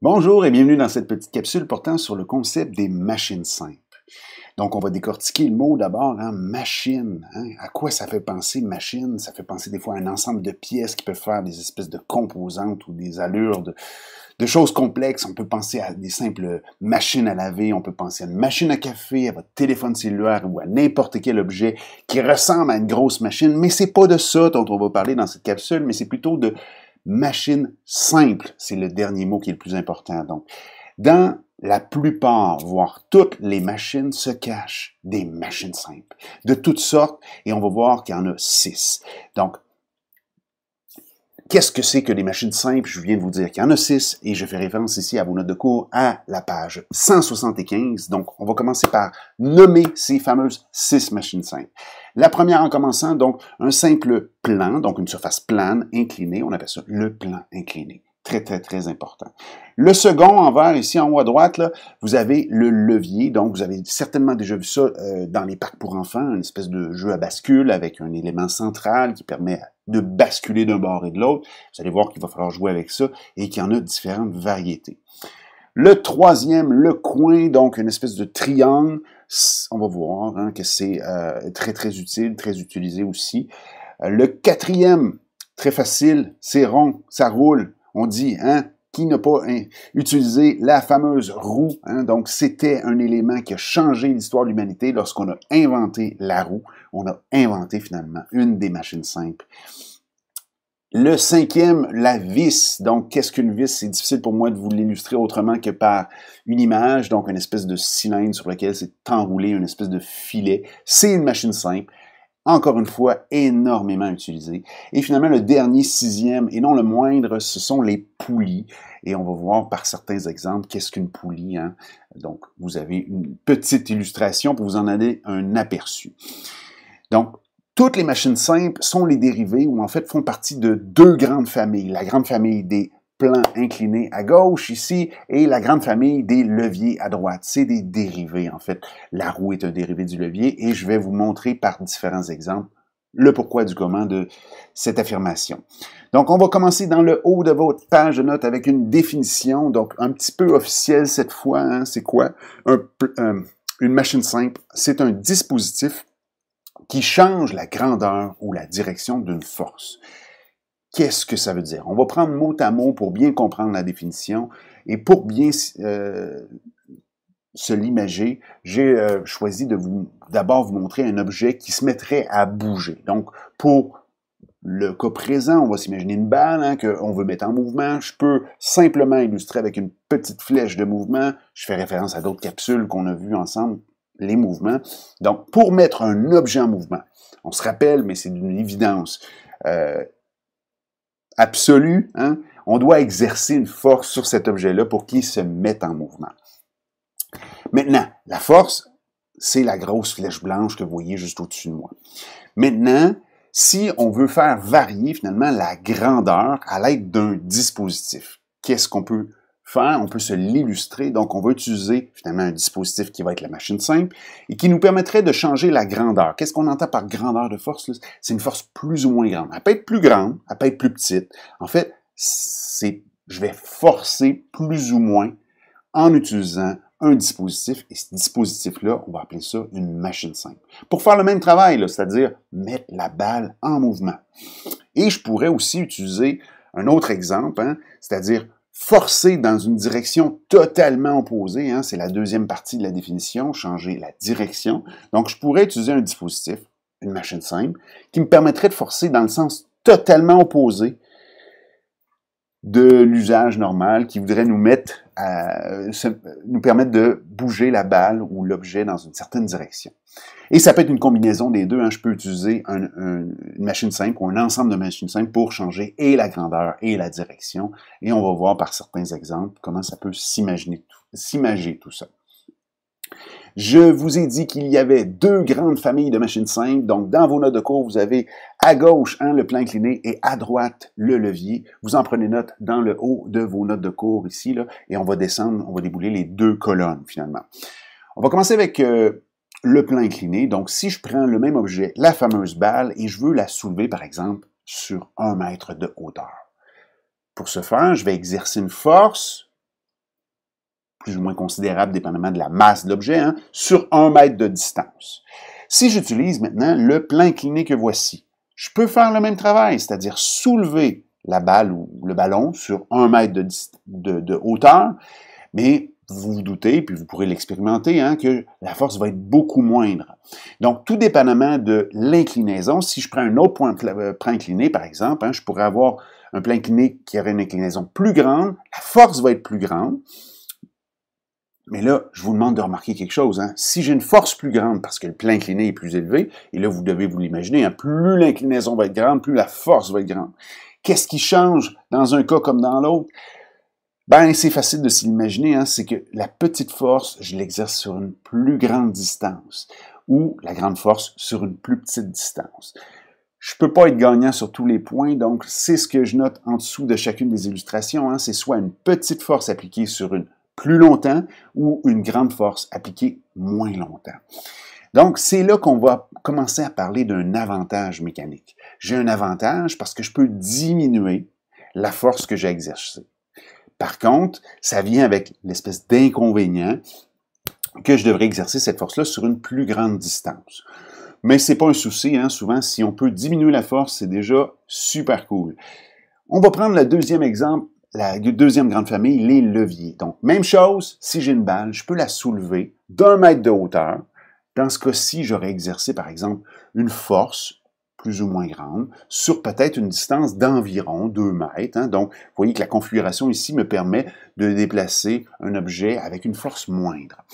Bonjour et bienvenue dans cette petite capsule portant sur le concept des machines simples. Donc, on va décortiquer le mot d'abord, hein, machine. Hein. À quoi ça fait penser machine? Ça fait penser des fois à un ensemble de pièces qui peuvent faire des espèces de composantes ou des allures de, de choses complexes. On peut penser à des simples machines à laver, on peut penser à une machine à café, à votre téléphone cellulaire ou à n'importe quel objet qui ressemble à une grosse machine. Mais c'est pas de ça dont on va parler dans cette capsule, mais c'est plutôt de machine simple, c'est le dernier mot qui est le plus important. Donc, dans la plupart, voire toutes les machines se cachent des machines simples, de toutes sortes, et on va voir qu'il y en a six. Donc, Qu'est-ce que c'est que les machines simples? Je viens de vous dire qu'il y en a six et je fais référence ici à vos notes de cours à la page 175. Donc, on va commencer par nommer ces fameuses six machines simples. La première en commençant, donc, un simple plan, donc une surface plane inclinée, on appelle ça le plan incliné. Très, très, très important. Le second, en vert, ici en haut à droite, là, vous avez le levier. Donc, vous avez certainement déjà vu ça euh, dans les parcs pour enfants, une espèce de jeu à bascule avec un élément central qui permet de basculer d'un bord et de l'autre. Vous allez voir qu'il va falloir jouer avec ça et qu'il y en a différentes variétés. Le troisième, le coin, donc une espèce de triangle. On va voir hein, que c'est euh, très, très utile, très utilisé aussi. Euh, le quatrième, très facile, c'est rond, ça roule. On dit, hein, qui n'a pas hein, utilisé la fameuse roue. Hein? Donc, c'était un élément qui a changé l'histoire de l'humanité lorsqu'on a inventé la roue. On a inventé finalement une des machines simples. Le cinquième, la vis. Donc, qu'est-ce qu'une vis? C'est difficile pour moi de vous l'illustrer autrement que par une image, donc une espèce de cylindre sur lequel c'est enroulé, une espèce de filet. C'est une machine simple encore une fois, énormément utilisé. Et finalement, le dernier, sixième, et non le moindre, ce sont les poulies. Et on va voir par certains exemples qu'est-ce qu'une poulie. Hein? Donc, vous avez une petite illustration pour vous en donner un aperçu. Donc, toutes les machines simples sont les dérivés ou en fait font partie de deux grandes familles. La grande famille des plan incliné à gauche ici et la grande famille des leviers à droite. C'est des dérivés en fait. La roue est un dérivé du levier et je vais vous montrer par différents exemples le pourquoi du comment de cette affirmation. Donc, on va commencer dans le haut de votre page de notes avec une définition, donc un petit peu officielle cette fois. Hein. C'est quoi? une machine simple, c'est un dispositif qui change la grandeur ou la direction d'une force. Qu'est-ce que ça veut dire? On va prendre mot à mot pour bien comprendre la définition et pour bien euh, se l'imager, j'ai euh, choisi de vous d'abord vous montrer un objet qui se mettrait à bouger. Donc, pour le cas présent, on va s'imaginer une balle hein, qu'on veut mettre en mouvement. Je peux simplement illustrer avec une petite flèche de mouvement. Je fais référence à d'autres capsules qu'on a vues ensemble, les mouvements. Donc, pour mettre un objet en mouvement, on se rappelle, mais c'est d'une évidence, euh, absolue, hein, on doit exercer une force sur cet objet-là pour qu'il se mette en mouvement. Maintenant, la force, c'est la grosse flèche blanche que vous voyez juste au-dessus de moi. Maintenant, si on veut faire varier finalement la grandeur à l'aide d'un dispositif, qu'est-ce qu'on peut faire? On peut se l'illustrer. Donc, on va utiliser finalement un dispositif qui va être la machine simple et qui nous permettrait de changer la grandeur. Qu'est-ce qu'on entend par grandeur de force? C'est une force plus ou moins grande. Elle peut être plus grande, elle peut être plus petite. En fait, c'est je vais forcer plus ou moins en utilisant un dispositif, et ce dispositif-là, on va appeler ça une machine simple. Pour faire le même travail, c'est-à-dire mettre la balle en mouvement. Et je pourrais aussi utiliser un autre exemple, hein, c'est-à-dire forcer dans une direction totalement opposée, hein, c'est la deuxième partie de la définition, changer la direction. Donc, je pourrais utiliser un dispositif, une machine simple, qui me permettrait de forcer dans le sens totalement opposé de l'usage normal qui voudrait nous mettre à, nous permettre de bouger la balle ou l'objet dans une certaine direction. Et ça peut être une combinaison des deux. Hein. Je peux utiliser une machine simple ou un ensemble de machines simples pour changer et la grandeur et la direction. Et on va voir par certains exemples comment ça peut s'imaginer, s'imager tout ça. Je vous ai dit qu'il y avait deux grandes familles de machines simples. Donc, dans vos notes de cours, vous avez à gauche hein, le plan incliné et à droite le levier. Vous en prenez note dans le haut de vos notes de cours ici, là, et on va descendre, on va débouler les deux colonnes finalement. On va commencer avec euh, le plan incliné. Donc, si je prends le même objet, la fameuse balle, et je veux la soulever, par exemple, sur un mètre de hauteur. Pour ce faire, je vais exercer une force plus ou moins considérable dépendamment de la masse de l'objet, hein, sur un mètre de distance. Si j'utilise maintenant le plan incliné que voici, je peux faire le même travail, c'est-à-dire soulever la balle ou le ballon sur un mètre de, hauteur, mais vous vous doutez, puis vous pourrez l'expérimenter, hein, que la force va être beaucoup moindre. Donc, tout dépendamment de l'inclinaison, si je prends un autre point, euh, plan incliné, par exemple, hein, je pourrais avoir un plan incliné qui aurait une inclinaison plus grande, la force va être plus grande, mais là, je vous demande de remarquer quelque chose. Hein. Si j'ai une force plus grande parce que le plan incliné est plus élevé, et là, vous devez vous l'imaginer, hein, plus l'inclinaison va être grande, plus la force va être grande. Qu'est-ce qui change dans un cas comme dans l'autre? Ben, c'est facile de s'imaginer, hein, c'est que la petite force, je l'exerce sur une plus grande distance, ou la grande force sur une plus petite distance. Je peux pas être gagnant sur tous les points, donc c'est ce que je note en dessous de chacune des illustrations. Hein, c'est soit une petite force appliquée sur une plus longtemps ou une grande force appliquée moins longtemps. Donc, c'est là qu'on va commencer à parler d'un avantage mécanique. J'ai un avantage parce que je peux diminuer la force que j'ai exercée. Par contre, ça vient avec l'espèce d'inconvénient que je devrais exercer cette force-là sur une plus grande distance. Mais c'est pas un souci, hein. souvent si on peut diminuer la force, c'est déjà super cool. On va prendre le deuxième exemple la deuxième grande famille, les leviers. Donc, même chose, si j'ai une balle, je peux la soulever d'un mètre de hauteur. Dans ce cas-ci, j'aurais exercé, par exemple, une force plus ou moins grande sur peut-être une distance d'environ 2 mètres. Hein. Donc, vous voyez que la configuration ici me permet de déplacer un objet avec une force moindre.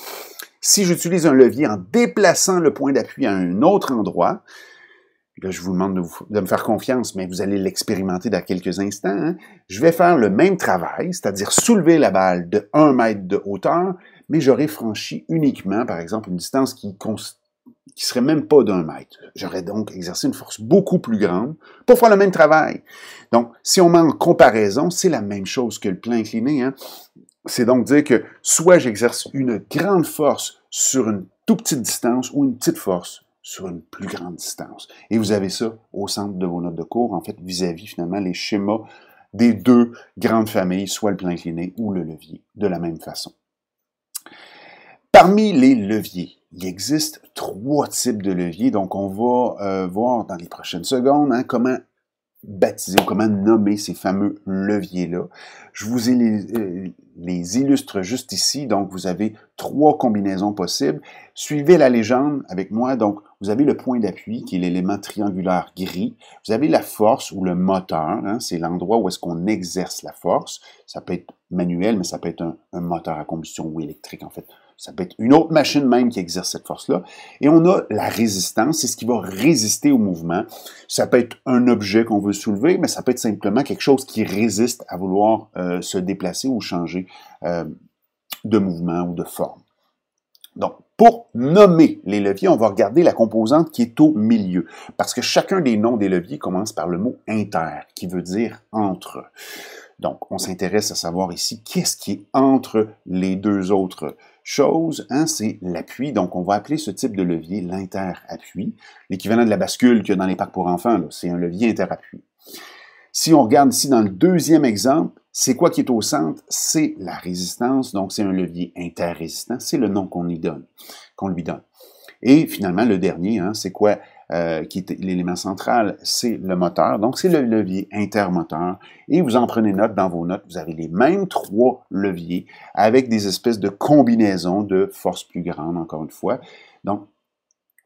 Si j'utilise un levier en déplaçant le point d'appui à un autre endroit, là, je vous demande de, me faire confiance, mais vous allez l'expérimenter dans quelques instants. Hein. Je vais faire le même travail, c'est-à-dire soulever la balle de 1 mètre de hauteur, mais j'aurai franchi uniquement, par exemple, une distance qui qui serait même pas d'un mètre. J'aurais donc exercé une force beaucoup plus grande pour faire le même travail. Donc, si on met en comparaison, c'est la même chose que le plan incliné. Hein. C'est donc dire que soit j'exerce une grande force sur une toute petite distance ou une petite force sur une plus grande distance. Et vous avez ça au centre de vos notes de cours, en fait, vis-à-vis finalement les schémas des deux grandes familles, soit le plan incliné ou le levier, de la même façon. Parmi les leviers, il existe trois types de leviers, donc on va euh, voir dans les prochaines secondes hein, comment baptiser ou comment nommer ces fameux leviers-là. Je vous ai les, euh, les, illustre juste ici. Donc, vous avez trois combinaisons possibles. Suivez la légende avec moi. Donc, vous avez le point d'appui, qui est l'élément triangulaire gris. Vous avez la force ou le moteur. Hein, c'est l'endroit où est-ce qu'on exerce la force. Ça peut être manuel, mais ça peut être un, moteur à combustion ou électrique, en fait. Ça peut être une autre machine même qui exerce cette force-là. Et on a la résistance, c'est ce qui va résister au mouvement. Ça peut être un objet qu'on veut soulever, mais ça peut être simplement quelque chose qui résiste à vouloir euh, se déplacer ou changer euh, de mouvement ou de forme. Donc, pour nommer les leviers, on va regarder la composante qui est au milieu, parce que chacun des noms des leviers commence par le mot inter, qui veut dire entre. Donc, on s'intéresse à savoir ici qu'est-ce qui est entre les deux autres chose, hein, c'est l'appui. Donc, on va appeler ce type de levier l'inter-appui. L'équivalent de la bascule qu'il y a dans les parcs pour enfants, c'est un levier inter-appui. Si on regarde ici dans le deuxième exemple, c'est quoi qui est au centre? C'est la résistance, donc c'est un levier interrésistant. C'est le nom qu'on lui donne, qu'on lui donne. Et finalement, le dernier, hein, c'est quoi? Euh, qui est l'élément central, c'est le moteur. Donc, c'est le levier intermoteur. Et vous en prenez note dans vos notes. Vous avez les mêmes trois leviers avec des espèces de combinaisons de force plus grande, encore une fois. Donc,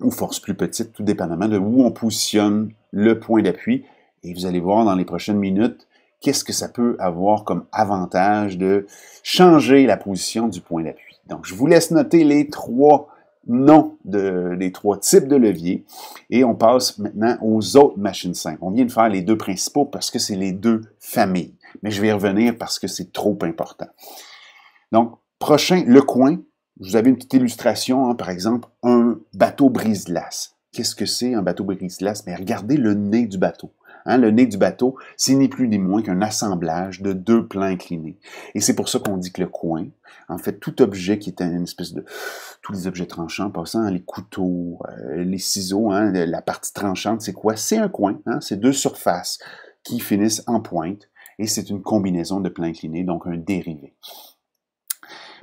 ou force plus petite, tout dépendamment de où on positionne le point d'appui. Et vous allez voir dans les prochaines minutes qu'est-ce que ça peut avoir comme avantage de changer la position du point d'appui. Donc, je vous laisse noter les trois nom de, des trois types de leviers. Et on passe maintenant aux autres machines simples. On vient de faire les deux principaux parce que c'est les deux familles. Mais je vais y revenir parce que c'est trop important. Donc, prochain, le coin. Vous avez une petite illustration, hein, par exemple, un bateau brise-glace. Qu'est-ce que c'est un bateau brise-glace? Mais regardez le nez du bateau. Hein, le nez du bateau, c'est ni plus ni moins qu'un assemblage de deux plans inclinés. Et c'est pour ça qu'on dit que le coin, en fait, tout objet qui est une espèce de... Tous les objets tranchants, passant les couteaux, euh, les ciseaux, hein, la partie tranchante, c'est quoi? C'est un coin, hein, c'est deux surfaces qui finissent en pointe, et c'est une combinaison de plans inclinés, donc un dérivé.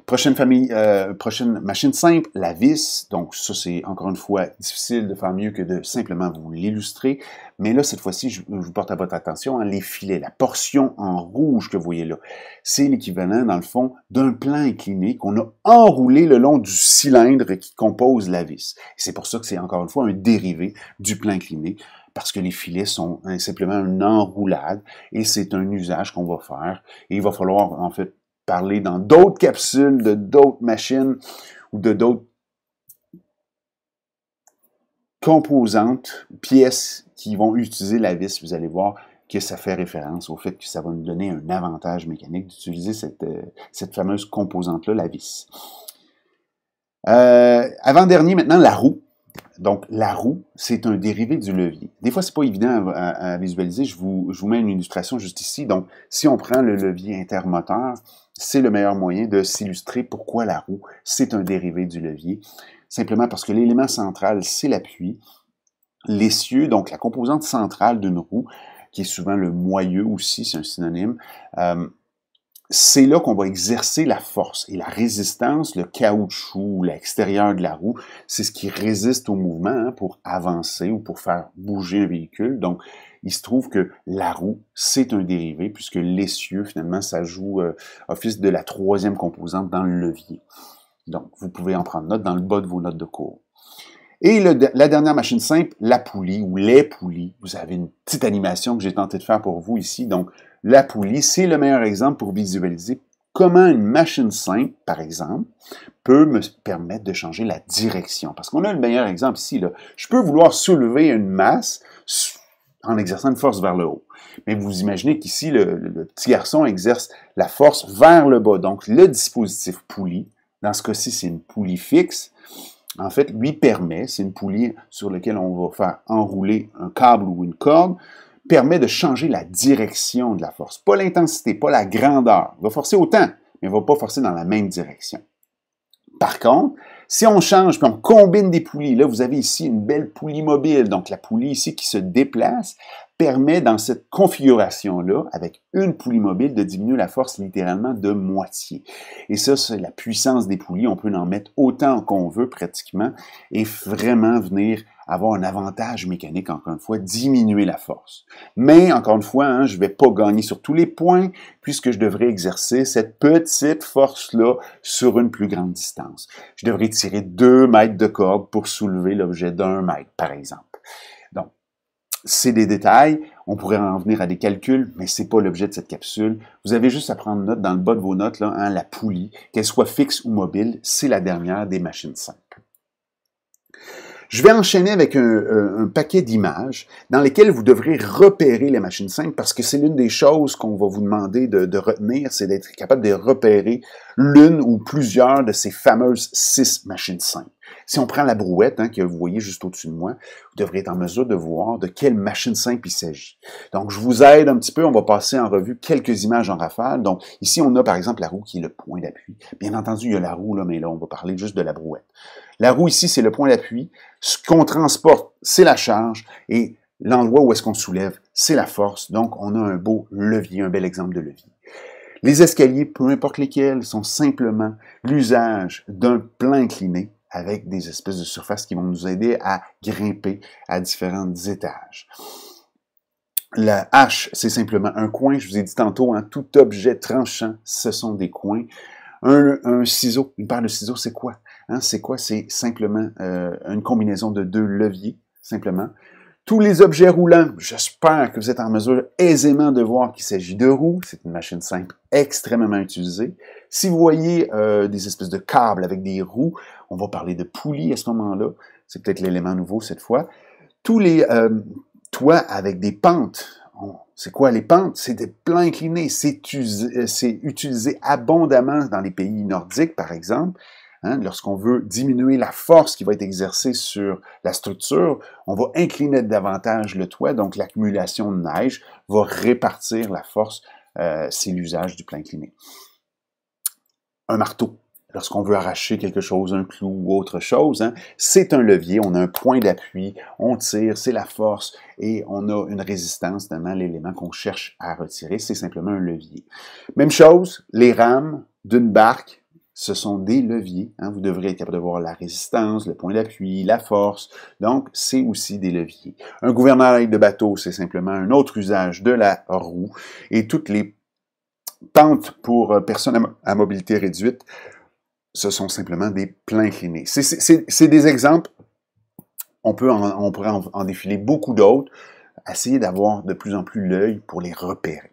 Prochaine famille, euh, prochaine machine simple, la vis. Donc ça, c'est encore une fois difficile de faire mieux que de simplement vous l'illustrer. Mais là, cette fois-ci, je, vous porte à votre attention, hein, les filets, la portion en rouge que vous voyez là, c'est l'équivalent, dans le fond, d'un plan incliné qu'on a enroulé le long du cylindre qui compose la vis. C'est pour ça que c'est encore une fois un dérivé du plan incliné parce que les filets sont hein, simplement une enroulade et c'est un usage qu'on va faire. Et il va falloir en fait parler dans d'autres capsules de d'autres machines ou de d'autres composantes, pièces qui vont utiliser la vis. Vous allez voir que ça fait référence au fait que ça va nous donner un avantage mécanique d'utiliser cette, euh, cette fameuse composante-là, la vis. Euh, avant-dernier, maintenant, la roue. Donc, la roue, c'est un dérivé du levier. Des fois, c'est pas évident à, visualiser. Je vous, je vous mets une illustration juste ici. Donc, si on prend le levier intermoteur, c'est le meilleur moyen de s'illustrer pourquoi la roue, c'est un dérivé du levier. Simplement parce que l'élément central, c'est l'appui. L'essieu, donc la composante centrale d'une roue, qui est souvent le moyeu aussi, c'est un synonyme, euh, c'est là qu'on va exercer la force et la résistance, le caoutchouc, l'extérieur de la roue, c'est ce qui résiste au mouvement hein, pour avancer ou pour faire bouger un véhicule. Donc, il se trouve que la roue, c'est un dérivé puisque l'essieu, finalement, ça joue euh, office de la troisième composante dans le levier. Donc, vous pouvez en prendre note dans le bas de vos notes de cours. Et la dernière machine simple, la poulie ou les poulies. Vous avez une petite animation que j'ai tenté de faire pour vous ici. Donc, la poulie, c'est le meilleur exemple pour visualiser comment une machine simple, par exemple, peut me permettre de changer la direction. Parce qu'on a le meilleur exemple ici. Je peux vouloir soulever une masse en exerçant une force vers le haut. Mais vous imaginez qu'ici, le, le, petit garçon exerce la force vers le bas. Donc, le dispositif poulie, dans ce cas-ci, c'est une poulie fixe, en fait, lui permet, c'est une poulie sur laquelle on va faire enrouler un câble ou une corde, permet de changer la direction de la force. Pas l'intensité, pas la grandeur. Il va forcer autant, mais il ne va pas forcer dans la même direction. Par contre, si on change, puis on combine des poulies, là, vous avez ici une belle poulie mobile. Donc, la poulie ici qui se déplace permet dans cette configuration-là, avec une poulie mobile, de diminuer la force littéralement de moitié. Et ça, c'est la puissance des poulies. On peut en mettre autant qu'on veut pratiquement et vraiment venir avoir un avantage mécanique, encore une fois, diminuer la force. Mais, encore une fois, hein, je ne vais pas gagner sur tous les points puisque je devrais exercer cette petite force-là sur une plus grande distance. Je devrais tirer deux mètres de corde pour soulever l'objet d'un mètre, par exemple c'est des détails. On pourrait en venir à des calculs, mais c'est pas l'objet de cette capsule. Vous avez juste à prendre note dans le bas de vos notes, là, hein, la poulie, qu'elle soit fixe ou mobile, c'est la dernière des machines simples. Je vais enchaîner avec un, paquet d'images dans lesquelles vous devrez repérer les machines simples parce que c'est l'une des choses qu'on va vous demander de, retenir, c'est d'être capable de repérer l'une ou plusieurs de ces fameuses six machines simples. Si on prend la brouette hein, que vous voyez juste au-dessus de moi, vous devrez être en mesure de voir de quelle machine simple il s'agit. Donc, je vous aide un petit peu. On va passer en revue quelques images en rafale. Donc, ici, on a par exemple la roue qui est le point d'appui. Bien entendu, il y a la roue, là, mais là, on va parler juste de la brouette. La roue ici, c'est le point d'appui. Ce qu'on transporte, c'est la charge. Et l'endroit où est-ce qu'on soulève, c'est la force. Donc, on a un beau levier, un bel exemple de levier. Les escaliers, peu importe lesquels, sont simplement l'usage d'un plan incliné avec des espèces de surfaces qui vont nous aider à grimper à différents étages. La hache, c'est simplement un coin. Je vous ai dit tantôt, hein, tout objet tranchant, ce sont des coins. Un, ciseau, une paire de ciseaux, c'est quoi? Hein, c'est quoi? C'est simplement euh, une combinaison de deux leviers, simplement. Tous les objets roulants, j'espère que vous êtes en mesure aisément de voir qu'il s'agit de roues. C'est une machine simple extrêmement utilisée. Si vous voyez euh, des espèces de câbles avec des roues, on va parler de poulies à ce moment-là. C'est peut-être l'élément nouveau cette fois. Tous les euh, toits avec des pentes. C'est quoi les pentes? C'est des plans inclinés. C'est utilisé abondamment dans les pays nordiques, par exemple. Hein, lorsqu'on veut diminuer la force qui va être exercée sur la structure, on va incliner davantage le toit, donc l'accumulation de neige va répartir la force. Euh, c'est l'usage du plan incliné. Un marteau, lorsqu'on veut arracher quelque chose, un clou ou autre chose, hein, c'est un levier, on a un point d'appui, on tire, c'est la force et on a une résistance, notamment l'élément qu'on cherche à retirer, c'est simplement un levier. Même chose, les rames d'une barque, ce sont des leviers. Hein. Vous devrez être capable de voir la résistance, le point d'appui, la force. Donc, c'est aussi des leviers. Un gouvernail de bateau, c'est simplement un autre usage de la roue. Et toutes les pentes pour euh, personnes à mobilité réduite, ce sont simplement des plans inclinés. C'est des exemples. On, peut on pourrait en défiler beaucoup d'autres. Essayez d'avoir de plus en plus l'œil pour les repérer.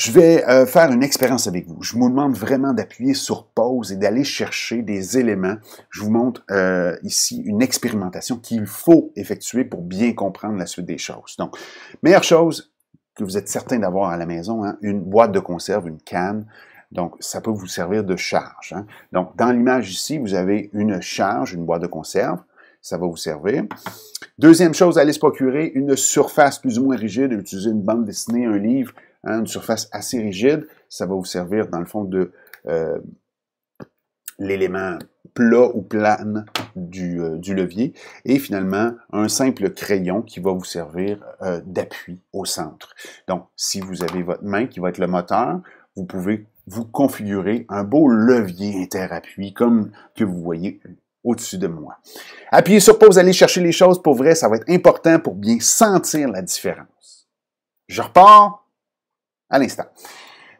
Je vais euh, faire une expérience avec vous. Je vous demande vraiment d'appuyer sur pause et d'aller chercher des éléments. Je vous montre euh, ici une expérimentation qu'il faut effectuer pour bien comprendre la suite des choses. Donc, meilleure chose que vous êtes certain d'avoir à la maison, hein, une boîte de conserve, une canne. Donc, ça peut vous servir de charge. Hein. Donc, dans l'image ici, vous avez une charge, une boîte de conserve. Ça va vous servir. Deuxième chose, allez se procurer une surface plus ou moins rigide, utiliser une bande dessinée, un livre, Hein, une surface assez rigide, ça va vous servir dans le fond de euh, l'élément plat ou plane du, euh, du, levier. Et finalement, un simple crayon qui va vous servir euh, d'appui au centre. Donc, si vous avez votre main qui va être le moteur, vous pouvez vous configurer un beau levier interappui comme que vous voyez au-dessus de moi. Appuyez sur pause, allez chercher les choses pour vrai, ça va être important pour bien sentir la différence. Je repars à l'instant.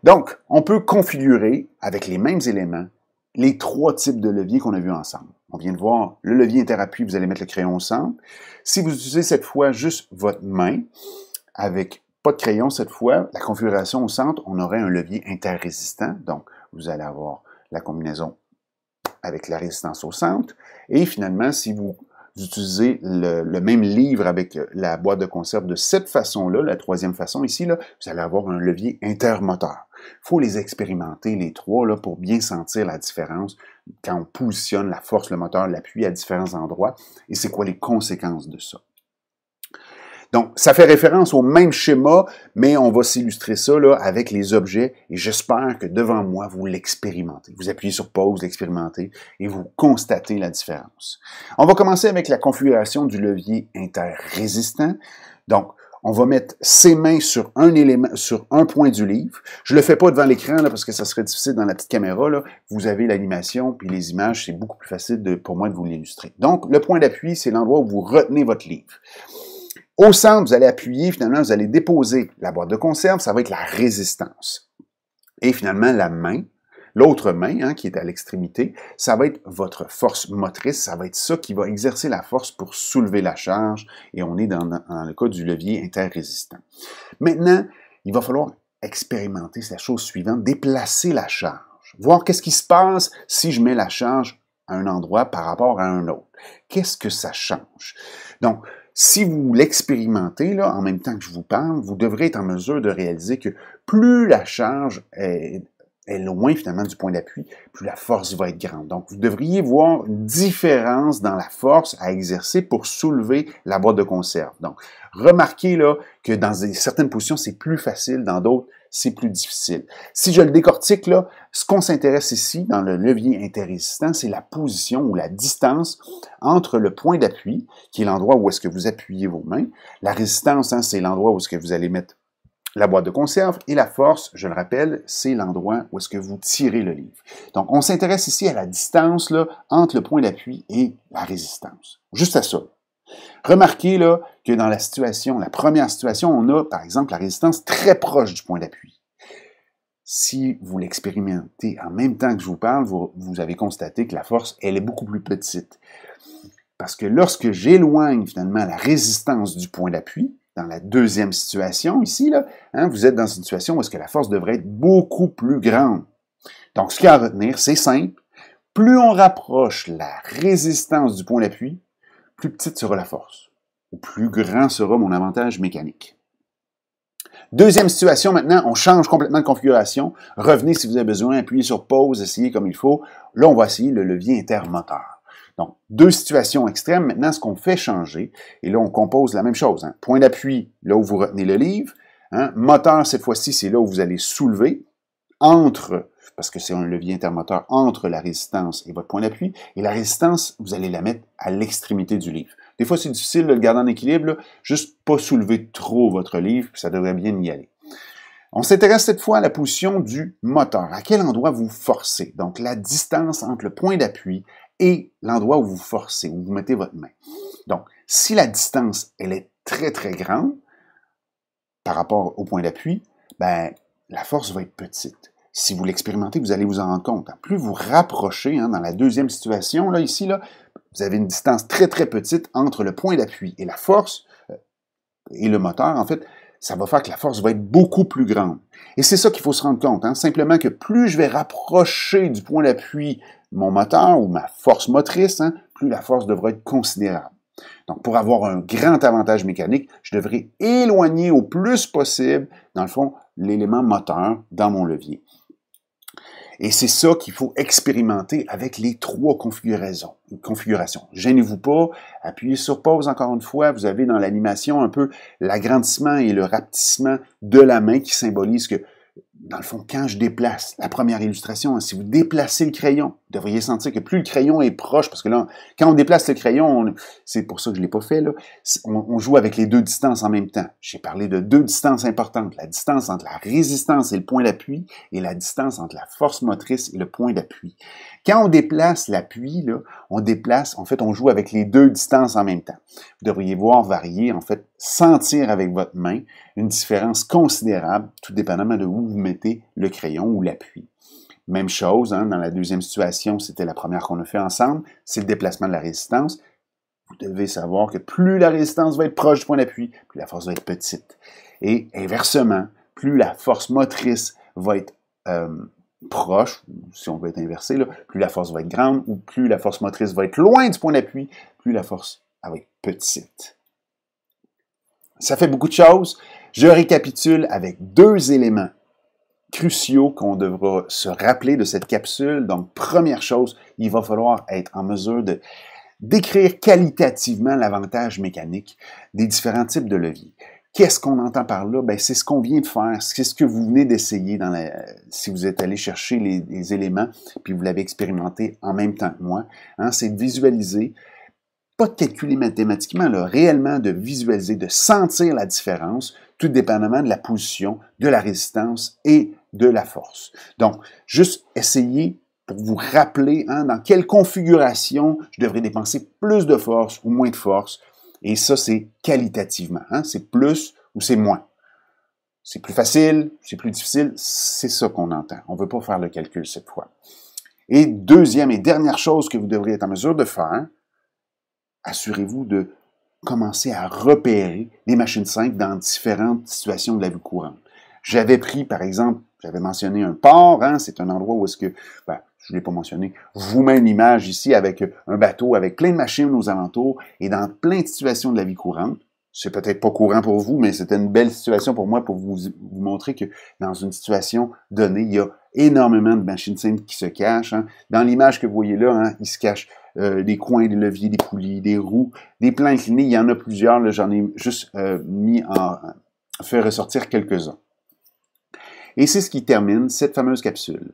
Donc, on peut configurer avec les mêmes éléments les trois types de leviers qu'on a vus ensemble. On vient de voir le levier interappui, vous allez mettre le crayon au centre. Si vous utilisez cette fois juste votre main, avec pas de crayon cette fois, la configuration au centre, on aurait un levier interrésistant. Donc, vous allez avoir la combinaison avec la résistance au centre. Et finalement, si vous d'utiliser le, même livre avec la boîte de conserve de cette façon-là, la troisième façon ici, là, vous allez avoir un levier intermoteur. Il faut les expérimenter, les trois, là, pour bien sentir la différence quand on positionne la force, le moteur, l'appui à différents endroits et c'est quoi les conséquences de ça? Donc, ça fait référence au même schéma, mais on va s'illustrer ça là, avec les objets et j'espère que devant moi, vous l'expérimentez. Vous appuyez sur pause, l'expérimentez et vous constatez la différence. On va commencer avec la configuration du levier interrésistant. Donc, on va mettre ses mains sur un élément, sur un point du livre. Je le fais pas devant l'écran parce que ça serait difficile dans la petite caméra. Vous avez l'animation puis les images, c'est beaucoup plus facile pour moi de vous l'illustrer. Donc le point d'appui, c'est l'endroit où vous retenez votre livre. Au centre, vous allez appuyer, finalement, vous allez déposer la boîte de conserve, ça va être la résistance. Et finalement, la main, l'autre main hein, qui est à l'extrémité, ça va être votre force motrice, ça va être ça qui va exercer la force pour soulever la charge, et on est dans, le cas du levier interrésistant. Maintenant, il va falloir expérimenter la chose suivante, déplacer la charge, voir qu'est-ce qui se passe si je mets la charge à un endroit par rapport à un autre. Qu'est-ce que ça change? Donc, si vous l'expérimentez là, en même temps que je vous parle, vous devrez être en mesure de réaliser que plus la charge est, loin finalement du point d'appui, plus la force va être grande. Donc, vous devriez voir une différence dans la force à exercer pour soulever la boîte de conserve. Donc, remarquez là que dans certaines positions, c'est plus facile, dans d'autres, c'est plus difficile. Si je le décortique, là, ce qu'on s'intéresse ici dans le levier interrésistant, c'est la position ou la distance entre le point d'appui, qui est l'endroit où est-ce que vous appuyez vos mains. La résistance, hein, c'est l'endroit où est-ce que vous allez mettre la boîte de conserve. Et la force, je le rappelle, c'est l'endroit où est-ce que vous tirez le livre. Donc, on s'intéresse ici à la distance là, entre le point d'appui et la résistance. Juste à ça. Remarquez là, que dans la situation, la première situation, on a par exemple la résistance très proche du point d'appui. Si vous l'expérimentez en même temps que je vous parle, vous, avez constaté que la force, est beaucoup plus petite. Parce que lorsque j'éloigne finalement la résistance du point d'appui, dans la deuxième situation ici, hein, vous êtes dans une situation où que la force devrait être beaucoup plus grande. Donc, ce qu'il y a à retenir, c'est simple. Plus on rapproche la résistance du point d'appui, plus petite sera la force, ou plus grand sera mon avantage mécanique. Deuxième situation maintenant, on change complètement de configuration. Revenez si vous avez besoin, appuyez sur pause, essayez comme il faut. Là, on va essayer le levier intermoteur. Donc, deux situations extrêmes. Maintenant, ce qu'on fait changer, et là, on compose la même chose. Hein. Point d'appui, là où vous retenez le livre. Hein. Moteur, cette fois-ci, c'est là où vous allez soulever entre parce que c'est un levier intermoteur entre la résistance et votre point d'appui. Et la résistance, vous allez la mettre à l'extrémité du livre. Des fois, c'est difficile de le garder en équilibre, juste pas soulever trop votre livre, puis ça devrait bien y aller. On s'intéresse cette fois à la position du moteur. À quel endroit vous forcez? Donc, la distance entre le point d'appui et l'endroit où vous forcez, où vous mettez votre main. Donc, si la distance, elle est très, très grande par rapport au point d'appui, ben, la force va être petite. Si vous l'expérimentez, vous allez vous en rendre compte. Plus vous rapprochez, hein, dans la deuxième situation, là, ici, là, vous avez une distance très, très petite entre le point d'appui et la force, euh, et le moteur, en fait, ça va faire que la force va être beaucoup plus grande. Et c'est ça qu'il faut se rendre compte. Hein? Simplement que plus je vais rapprocher du point d'appui mon moteur ou ma force motrice, hein, plus la force devra être considérable. Donc, pour avoir un grand avantage mécanique, je devrais éloigner au plus possible, dans le fond, l'élément moteur dans mon levier. Et c'est ça qu'il faut expérimenter avec les trois configurations. configurations. Gênez-vous pas, appuyez sur pause encore une fois. Vous avez dans l'animation un peu l'agrandissement et le rapetissement de la main qui symbolise que dans le fond, quand je déplace, la première illustration, hein, si vous déplacez le crayon, vous devriez sentir que plus le crayon est proche, parce que là, quand on déplace le crayon, c'est pour ça que je ne l'ai pas fait, là, on, joue avec les deux distances en même temps. J'ai parlé de deux distances importantes, la distance entre la résistance et le point d'appui, et la distance entre la force motrice et le point d'appui. Quand on déplace l'appui, on déplace, en fait, on joue avec les deux distances en même temps. Vous devriez voir varier, en fait, sentir avec votre main une différence considérable, tout dépendamment de où vous mettez le crayon ou l'appui. Même chose, hein, dans la deuxième situation, c'était la première qu'on a fait ensemble, c'est le déplacement de la résistance. Vous devez savoir que plus la résistance va être proche du point d'appui, plus la force va être petite. Et inversement, plus la force motrice va être euh, proche, si on veut être inversé, plus la force va être grande ou plus la force motrice va être loin du point d'appui, plus la force va être petite. Ça fait beaucoup de choses. Je récapitule avec deux éléments cruciaux qu'on devra se rappeler de cette capsule. Donc, première chose, il va falloir être en mesure de décrire qualitativement l'avantage mécanique des différents types de leviers. Qu'est-ce qu'on entend par là? Ben, c'est ce qu'on vient de faire. C'est ce que vous venez d'essayer si vous êtes allé chercher les, éléments, puis vous l'avez expérimenté en même temps que moi. Hein, c'est de visualiser, pas de calculer mathématiquement, réellement de visualiser, de sentir la différence, tout dépendamment de la position, de la résistance et de la force. Donc, juste essayer pour vous rappeler hein, dans quelle configuration je devrais dépenser plus de force ou moins de force et ça, c'est qualitativement. Hein? C'est plus ou c'est moins. C'est plus facile, c'est plus difficile, c'est ça qu'on entend. On ne veut pas faire le calcul cette fois. Et deuxième et dernière chose que vous devriez être en mesure de faire, assurez-vous de commencer à repérer les machines simples dans différentes situations de la vie courante. J'avais pris, par exemple, j'avais mentionné un port, hein, c'est un endroit où est-ce que, ben, je ne l'ai pas mentionné, vous mets une image ici avec un bateau, avec plein de machines aux alentours et dans plein de situations de la vie courante. C'est peut-être pas courant pour vous, mais c'était une belle situation pour moi pour vous, vous, montrer que dans une situation donnée, il y a énormément de machines simples qui se cachent. Hein. Dans l'image que vous voyez là, hein, il se cache euh, des coins, des leviers, des poulies, des roues, des plans inclinés. Il y en a plusieurs. J'en ai juste euh, mis en fait ressortir quelques-uns. Et c'est ce qui termine cette fameuse capsule.